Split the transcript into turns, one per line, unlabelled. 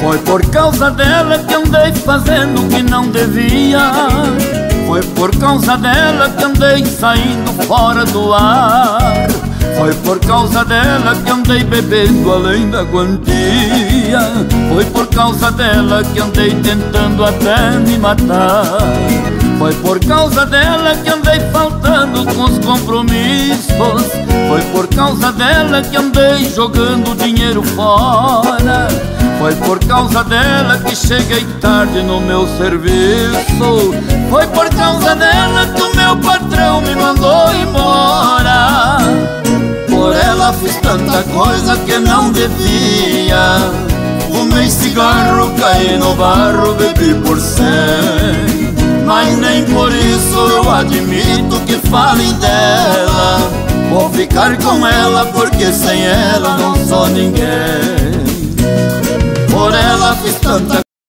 Foi por causa dela que andei fazendo o que não devia. Foi por causa dela que andei saindo fora do ar Foi por causa dela que andei bebendo além da quantia. Foi por causa dela que andei tentando até me matar. Foi por causa dela que andei faltando com os compromissos. Foi por causa dela que andei jogando dinheiro fora. Foi por causa dela que cheguei tarde no meu serviço fiz tanta coisa que não devia. Fumei cigarro, caí no barro, bebi por cem. Mas nem por isso eu admito que falem dela. Vou ficar com ela porque sem ela não sou ninguém. Por ela fiz tanta